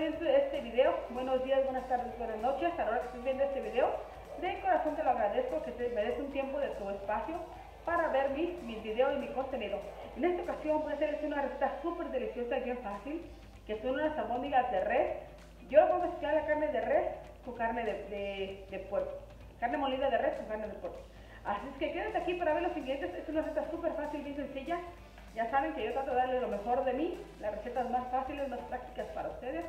viendo este video, buenos días, buenas tardes, buenas noches, a la hora que estés viendo este video. De corazón te lo agradezco, que te merece un tiempo de tu espacio para ver mis, mis videos y mi contenido. En esta ocasión voy a hacerles una receta súper deliciosa y bien fácil que son unas albóndigas de res. Yo voy a mezclar la carne de res con carne de, de, de, puerco. Carne molida de res con carne de puerco. Así es que quédate aquí para ver los ingredientes. Es una receta súper fácil, bien sencilla. Ya saben que yo trato de darle lo mejor de mí, las recetas más fáciles, más prácticas para ustedes.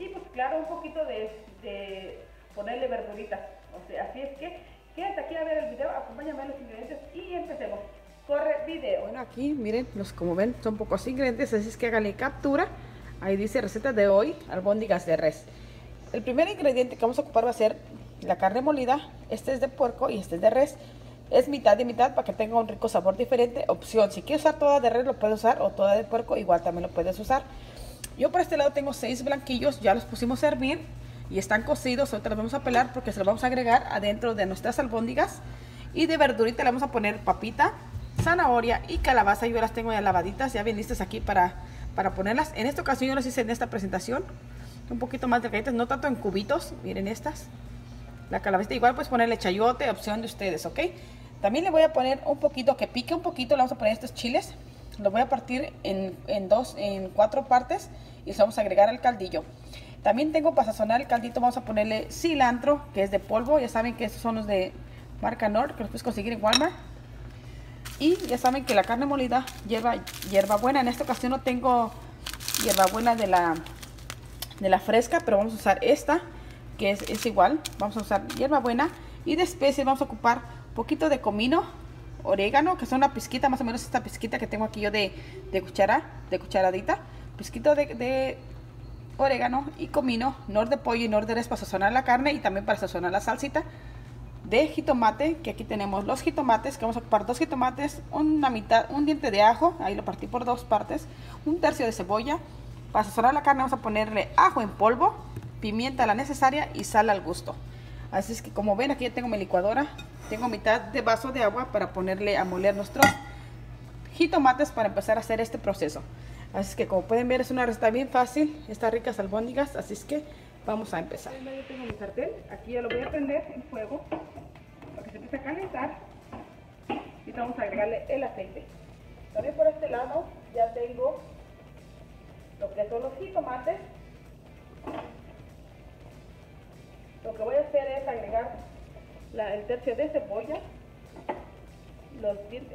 Y pues claro, un poquito de, de ponerle verduritas. O sea, así es que quédate aquí a ver el video, acompáñame a los ingredientes y empecemos. Corre video. Bueno, aquí miren, los, como ven, son pocos ingredientes, así es que háganle captura. Ahí dice receta de hoy, albóndigas de res. El primer ingrediente que vamos a ocupar va a ser la carne molida. Este es de puerco y este es de res. Es mitad y mitad para que tenga un rico sabor diferente. Opción, si quieres usar toda de res lo puedes usar o toda de puerco igual también lo puedes usar. Yo por este lado tengo seis blanquillos, ya los pusimos a hervir y están cocidos. Ahorita los vamos a pelar porque se los vamos a agregar adentro de nuestras albóndigas. Y de verdurita le vamos a poner papita, zanahoria y calabaza. Yo las tengo ya lavaditas, ya bien listas aquí para para ponerlas. En esta ocasión yo las hice en esta presentación. Un poquito más delgaditas, no tanto en cubitos. Miren estas. La calabaza igual puedes ponerle chayote, opción de ustedes, ¿ok? También le voy a poner un poquito, que pique un poquito, le vamos a poner estos chiles. Los voy a partir en, en dos, en cuatro partes y vamos a agregar al caldillo. También tengo para sazonar el caldito, vamos a ponerle cilantro, que es de polvo. Ya saben que estos son los de marca Nord, que los puedes conseguir en Walmart. Y ya saben que la carne molida lleva hierbabuena. En esta ocasión no tengo hierbabuena de la, de la fresca, pero vamos a usar esta, que es, es igual. Vamos a usar hierbabuena. Y de especies vamos a ocupar un poquito de comino, orégano, que son una pizquita, más o menos esta pizquita que tengo aquí yo de, de cuchara, de cucharadita. Pizquito de, de orégano y comino, nor de pollo y nor de res para sazonar la carne y también para sazonar la salsita de jitomate, que aquí tenemos los jitomates, que vamos a ocupar dos jitomates, una mitad, un diente de ajo, ahí lo partí por dos partes, un tercio de cebolla. Para sazonar la carne vamos a ponerle ajo en polvo, pimienta la necesaria y sal al gusto. Así es que como ven aquí ya tengo mi licuadora, tengo mitad de vaso de agua para ponerle a moler nuestros jitomates para empezar a hacer este proceso. Así es que como pueden ver es una receta bien fácil, está ricas albóndigas, así es que vamos a empezar. Tengo mi sartén, aquí ya lo voy a prender en fuego para que se empiece a calentar y vamos a agregarle el aceite. También por este lado ya tengo lo que son los jitomates. Lo que voy a hacer es agregar el tercio de cebolla,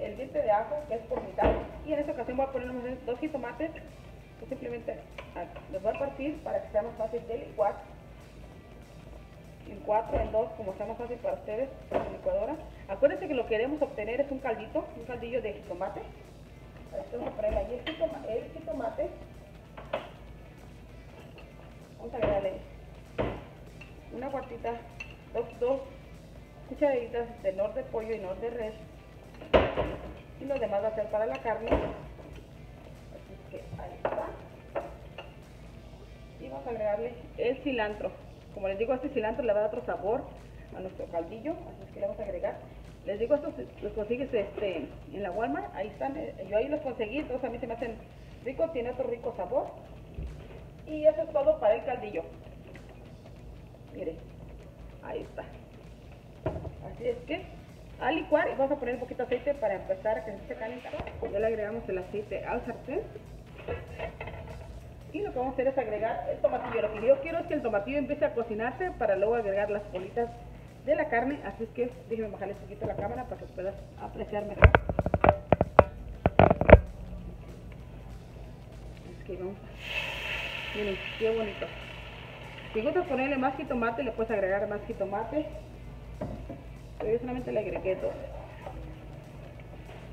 el diente de ajo que es por mitad y en esta ocasión voy a poner dos jitomates que simplemente los voy a partir para que sea más fácil de licuar en cuatro, en dos, como sea más fácil para ustedes, con la licuadora. Acuérdense que lo que queremos obtener es un caldito, un caldillo de jitomate. Vamos a ponerle ahí el jitomate. Vamos a agregarle una cuartita, dos, dos cucharaditas de nor de pollo y nor de res. Y lo demás va a ser para la carne. Así que ahí está. Y vamos a agregarle el cilantro. Como les digo, este cilantro le va a dar otro sabor a nuestro caldillo, así es que le vamos a agregar. Les digo, estos los consigues este, en la Walmart, ahí están, eh, yo ahí los conseguí, entonces a mí se me hacen ricos, tiene otro rico sabor. Y eso es todo para el caldillo. Miren, ahí está. Así es que, al licuar, vamos a poner un poquito de aceite para empezar a que se calentando. Ya le agregamos el aceite al sartén. Y lo que vamos a hacer es agregar el tomatillo. Lo que yo quiero es que el tomatillo empiece a cocinarse para luego agregar las bolitas de la carne. Así es que déjenme bajarle un poquito la cámara para que puedas apreciar mejor. Es que vamos a... Miren, qué bonito. Si gustas ponerle más jitomate, le puedes agregar más jitomate. Pero yo solamente le agregué dos.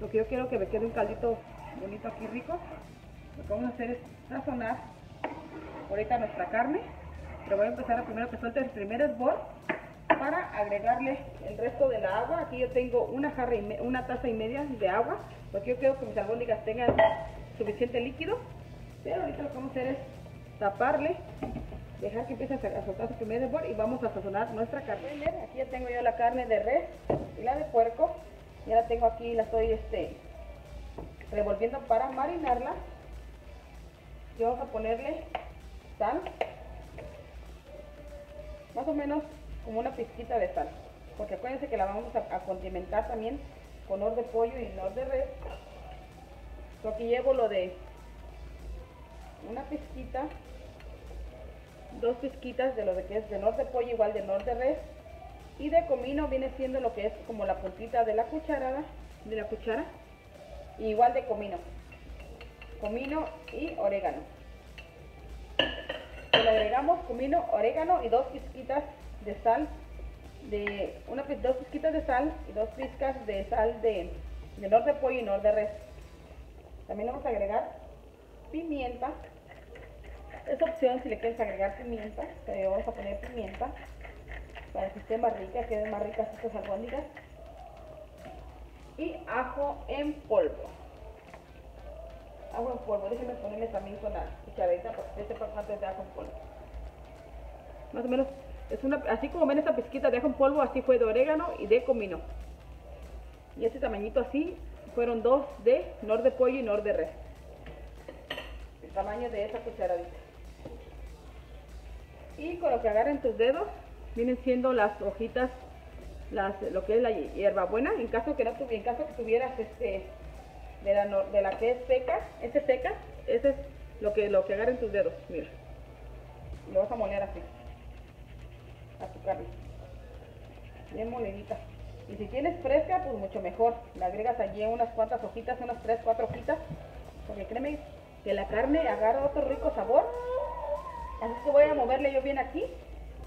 Lo que yo quiero que me quede un caldito bonito aquí rico. Lo que vamos a hacer es sazonar ahorita nuestra carne. Pero voy a empezar a primero que suelte el primer esbor para agregarle el resto de la agua. Aquí yo tengo una jarra una taza y media de agua, porque yo quiero que mis albóndigas tengan suficiente líquido. Pero ahorita lo que vamos a hacer es taparle, dejar que empiece a soltar su primer hervor y vamos a sazonar nuestra carne. Aquí ya tengo yo la carne de res y la de puerco. Ya la tengo aquí, la estoy este, revolviendo para marinarla. Y vamos a ponerle sal, más o menos como una pizquita de sal, porque acuérdense que la vamos a, condimentar también con hor de pollo y nor de res. Yo aquí llevo lo de una pizquita, dos pizquitas de lo que es de nor de pollo igual de nor de res y de comino viene siendo lo que es como la puntita de la cucharada, de la cuchara, igual de comino, comino y orégano. Le agregamos comino, orégano y dos pizquitas de sal, de una dos pizquitas de sal y dos pizcas de sal de, de nor de pollo y nor de res. También vamos a agregar pimienta. Es opción si le quieres agregar pimienta, pero vamos a poner pimienta para que esté más rica, queden más ricas estas albóndigas. Y ajo en polvo. Ajo en polvo, déjenme ponerle también con la cucharadita para que sepa cuánto es de ajo en polvo. Más o menos, es una, así como ven esta pizquita de ajo en polvo, así fue de orégano y de comino. Y este tamañito así fueron dos de nor de pollo y nor de res. El tamaño de esa cucharadita. Y con lo que agarren tus dedos, vienen siendo las hojitas, las, lo que es la hierbabuena, en caso que no en caso que tuvieras este de la, de la que es seca, ese seca, ese es lo que lo que agarren tus dedos, mira. Lo vas a moler así. A tu carne. Bien molidita. Y si tienes fresca, pues mucho mejor. Le agregas allí unas cuantas hojitas, unas 3, 4 hojitas. Porque créeme que la carne agarra otro rico sabor. Así que voy a moverle yo bien aquí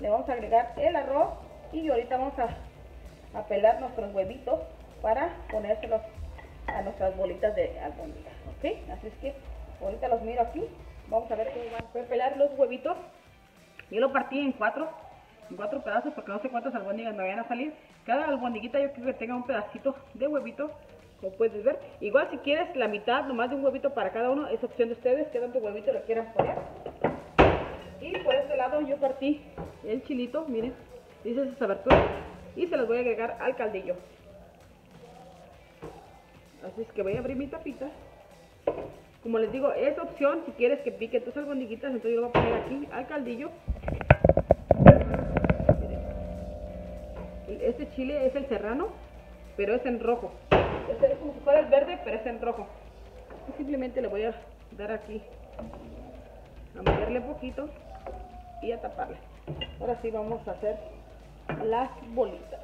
le vamos a agregar el arroz y ahorita vamos a, pelar nuestros huevitos para ponérselos a nuestras bolitas de albóndiga, ¿ok? Así es que ahorita los miro aquí, vamos a ver cómo van. Voy a pelar los huevitos, yo lo partí en cuatro, en cuatro pedazos porque no sé cuántas albóndigas me vayan a salir. Cada albondiguita yo quiero que tenga un pedacito de huevito, como puedes ver. Igual si quieres la mitad, nomás de un huevito para cada uno, es opción de ustedes, que tanto huevito lo quieran poner. Y por este lado yo partí el chilito, miren, dice esas aberturas. Y se las voy a agregar al caldillo. Así es que voy a abrir mi tapita. Como les digo, es opción si quieres que pique tus albondiguitas, entonces yo lo voy a poner aquí al caldillo. Este chile es el serrano, pero es en rojo. Este es como si fuera el verde, pero es en rojo. Simplemente le voy a dar aquí, a moverle poquito y a taparle. Ahora sí vamos a hacer las bolitas.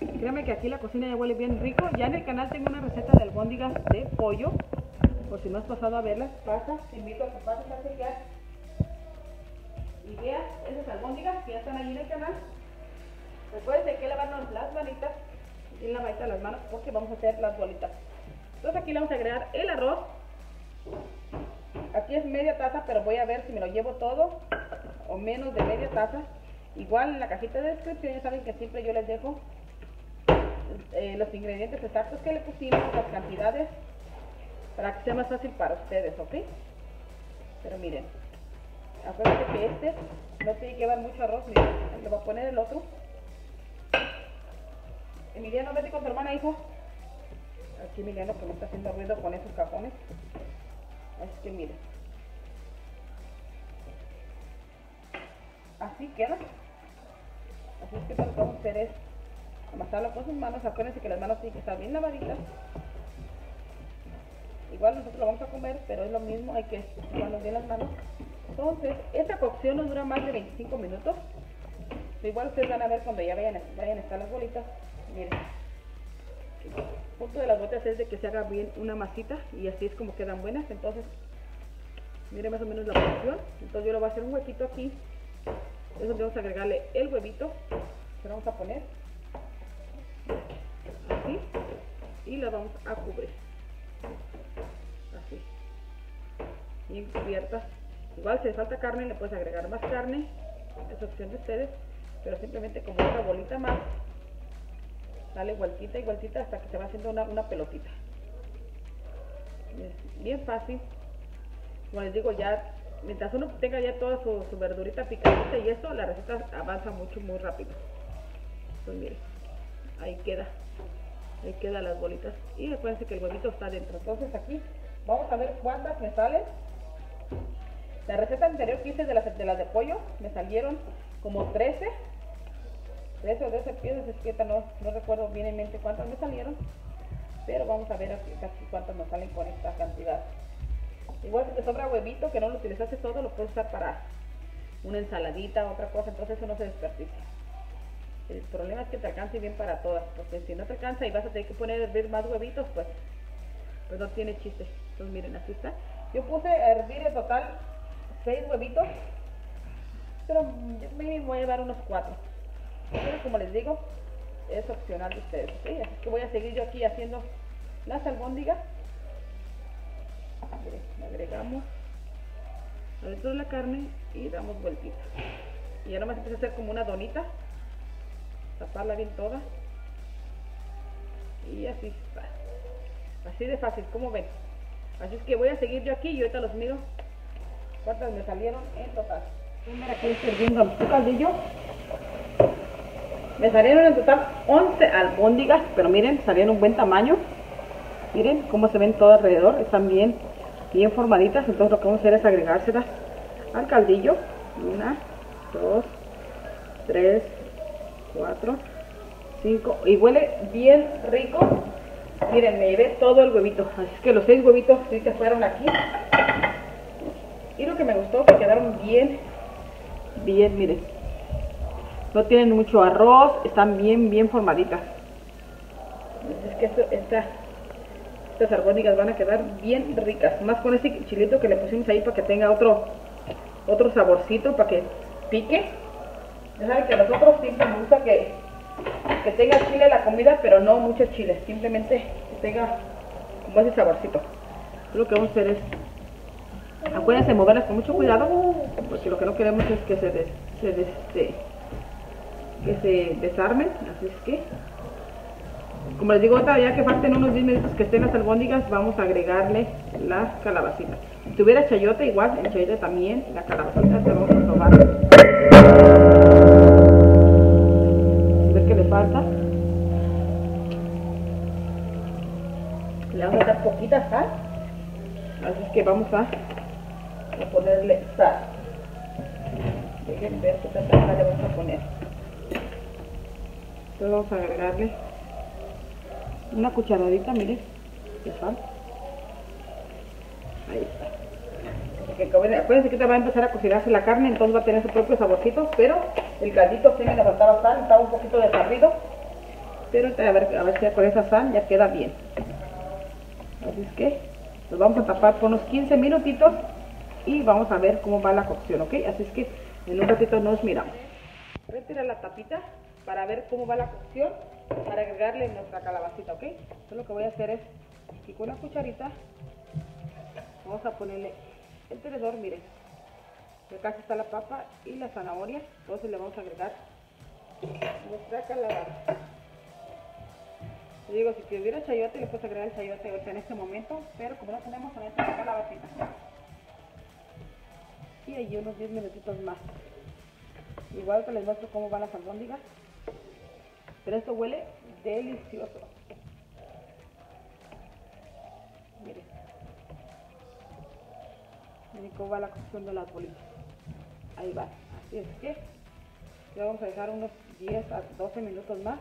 Créanme que aquí la cocina ya huele bien rico. Ya en el canal tengo una receta de albóndigas de pollo. Por si no has pasado a verlas, pasa. Te invito a que pases a chequear y veas esas albóndigas que ya están ahí en el canal. Recuerden que lavarnos las manitas y la las manos porque vamos a hacer las bolitas. Entonces aquí le vamos a agregar el arroz. Aquí es media taza, pero voy a ver si me lo llevo todo o menos de media taza. Igual en la cajita de descripción ya saben que siempre yo les dejo eh, los ingredientes exactos que le pusimos, las cantidades, para que sea más fácil para ustedes, ¿ok? Pero miren, acuérdense que este no tiene que llevar mucho arroz, miren, le voy a poner el otro. Emiliano, vete con tu hermana, hijo. Aquí Emiliano que me está haciendo ruido con esos cajones. Así que miren. Así queda. Así es que lo que vamos a hacer es amasarlo con sus manos. Acuérdense que las manos tienen que estar bien lavaditas. Igual nosotros lo vamos a comer, pero es lo mismo, hay que lavarnos bien las manos. Entonces, esta cocción no dura más de 25 minutos. igual ustedes van a ver cuando ya vayan, vayan a estar las bolitas. Miren. El punto de las botas es de que se haga bien una masita y así es como quedan buenas. Entonces, miren más o menos la porción. Entonces yo le voy a hacer un huequito aquí. Es donde vamos a agregarle el huevito. Que vamos a poner así y lo vamos a cubrir. Así. Bien cubierta. Igual si le falta carne le puedes agregar más carne. Es opción de ustedes. Pero simplemente como una bolita más dale vueltita y hasta que se va haciendo una, una pelotita bien fácil como les digo ya mientras uno tenga ya toda su, su verdurita picadita y esto, la receta avanza mucho, muy rápido. Pues miren, ahí queda. Ahí quedan las bolitas. Y acuérdense que el huevito está dentro. Entonces aquí vamos a ver cuántas me salen. La receta anterior que hice de las de, las de pollo me salieron como 13. 13 o 12 piezas, es que no, no recuerdo bien en mente cuántas me salieron. Pero vamos a ver casi cuántas nos salen con esta cantidad. Igual si te sobra huevito, que no lo utilizaste todo, lo puedes usar para una ensaladita, otra cosa, entonces eso no se desperdicia. El problema es que te alcance bien para todas, porque si no te alcanza y vas a tener que poner a hervir más huevitos, pues, pues no tiene chiste. Entonces miren, aquí está. Yo puse a hervir en total 6 huevitos, pero me voy a llevar unos 4. Pero como les digo, es opcional de ustedes, ¿sí? Así que voy a seguir yo aquí haciendo las albóndigas. Le agregamos adentro de la carne y damos vueltita. Y ya nomás empieza a hacer como una donita taparla bien toda y así está así de fácil como ven así es que voy a seguir yo aquí y ahorita los miro cuántas me salieron en total aquí caldillo me salieron en total 11 albóndigas pero miren salieron un buen tamaño miren cómo se ven todo alrededor están bien bien formaditas entonces lo que vamos a hacer es agregárselas al caldillo una dos tres 4, 5 y huele bien rico. Miren, me llevé todo el huevito, así que los 6 huevitos sí se fueron aquí. Y lo que me gustó que quedaron bien, bien, miren. No tienen mucho arroz, están bien, bien formaditas. Es que esto, esta, estas arbónicas van a quedar bien ricas. Más con ese chilito que le pusimos ahí para que tenga otro, otro saborcito, para que pique. Ya saben que a nosotros siempre nos gusta que, que tenga chile la comida, pero no mucho chile, simplemente que tenga como ese saborcito. Lo que vamos a hacer es, acuérdense de moverlas con mucho cuidado, porque lo que no queremos es que se, se este, que se desarmen, así es que, como les digo, ya que falten unos 10 minutos que estén las albóndigas, vamos a agregarle las calabacitas. Si tuviera chayote, igual, el chayote también, la calabacita se vamos a probar. Le vamos a dar poquita sal. Así es que vamos a, ponerle sal. Dejen ver qué sal le vamos a poner. Vamos a agregarle una cucharadita, miren, de sal. Ahí está. Acuérdense que te va a empezar a cocinarse la carne, entonces va a tener su propio saborcito, pero el caldito sí me le faltaba sal, estaba un poquito desarrido, pero a ver, a ver si con esa sal ya queda bien. Así es que nos vamos a tapar por unos 15 minutitos y vamos a ver cómo va la cocción, ¿ok? Así es que en un ratito nos miramos. Retira la tapita para ver cómo va la cocción, para agregarle nuestra calabacita, ¿ok? Entonces lo que voy a hacer es, aquí con una cucharita, vamos a ponerle el tenedor, miren, acá está la papa y la zanahoria, entonces le vamos a agregar nuestra calabaza. digo, si tuviera chayote, le puedes agregar el chayote ahorita en este momento, pero como no tenemos, solamente la calabacita. Y ahí unos 10 minutitos más. Igual que les muestro cómo van las albóndigas. Pero esto huele delicioso. Miren. Miren cómo va la cocción de las bolitas. Ahí va. Así es que ya vamos a dejar unos 10 a 12 minutos más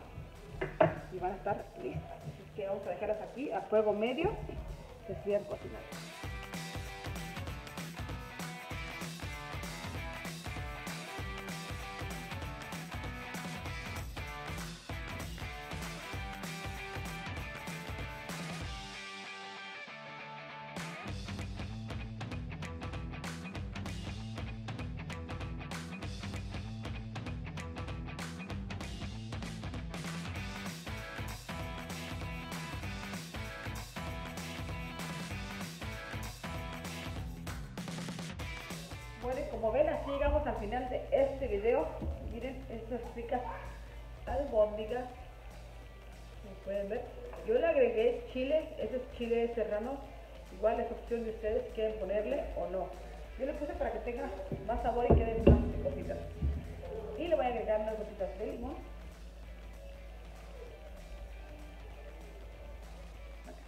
y van a estar listas. Así que vamos a dejarlas aquí a fuego medio que sigan cocinando. Como ven, así llegamos al final de este video. Miren estas ricas albóndigas. Como pueden ver. Yo le agregué chile, ese es chile serrano. Igual es opción de ustedes quieren ponerle o no. Yo le puse para que tenga más sabor y queden más cositas. Y le voy a agregar unas gotitas de limón.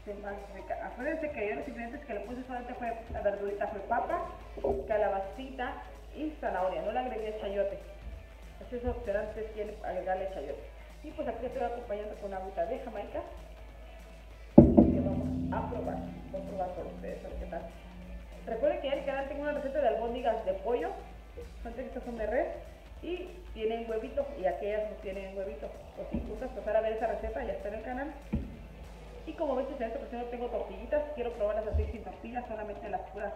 Rica. Acuérdense que yo los ingredientes que le puse solamente fue la verdurita, fue papa, calabacita y zanahoria. No le agregué chayote. Eso es opcional si quieren agregarle chayote. Y pues aquí estoy acompañando con una agüita de jamaica. Que vamos a probar. Voy a probar con ustedes a ver qué tal. Recuerden que en el canal tengo una receta de albóndigas de pollo. Son estas son de res. Y tienen huevito. Y aquellas no tienen huevito. O si gustas pasar a ver esa receta, ya está en el canal. Y como ves, en esta ocasión no tengo tortillitas. Quiero probarlas así sin tortillas, solamente las puras,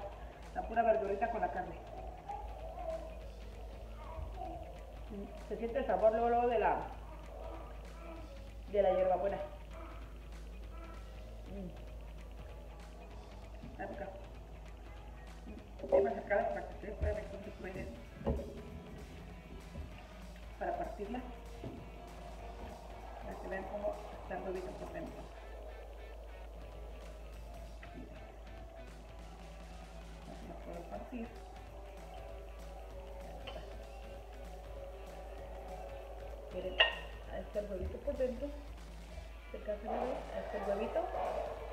la pura verdurita con la carne. Se siente el sabor luego, luego de la de la hierbabuena. Mm. A sacarla para que ustedes puedan ver cómo se puede para partirla. Para que vean cómo están huevitos por dentro. Partir. Miren, ahí está el huevito por dentro. Se alcanza a ver, el huevito.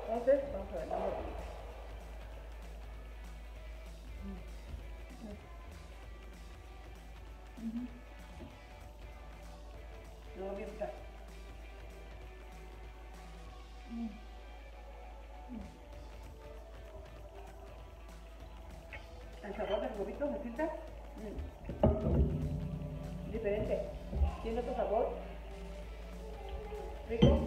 Entonces, vamos a ver la huevita. Huevito se siente mm, diferente. Tiene otro sabor rico.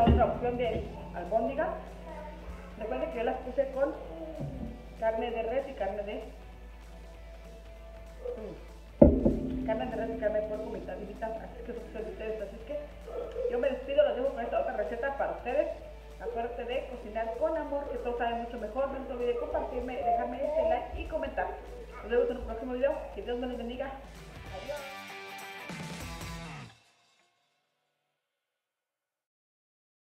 Otra opción de albóndiga. Recuerden que yo las puse con carne de res y carne de mm, carne de res y carne de puerco mitad y mitad. Así que opción de ustedes. Así que yo me despido, los dejo con esta otra receta para ustedes. Acuérdate de cocinar con amor, que todo sabe mucho mejor. No se olvide compartirme, dejarme ese like y comentar. Nos vemos en un próximo video. Que Dios me los bendiga.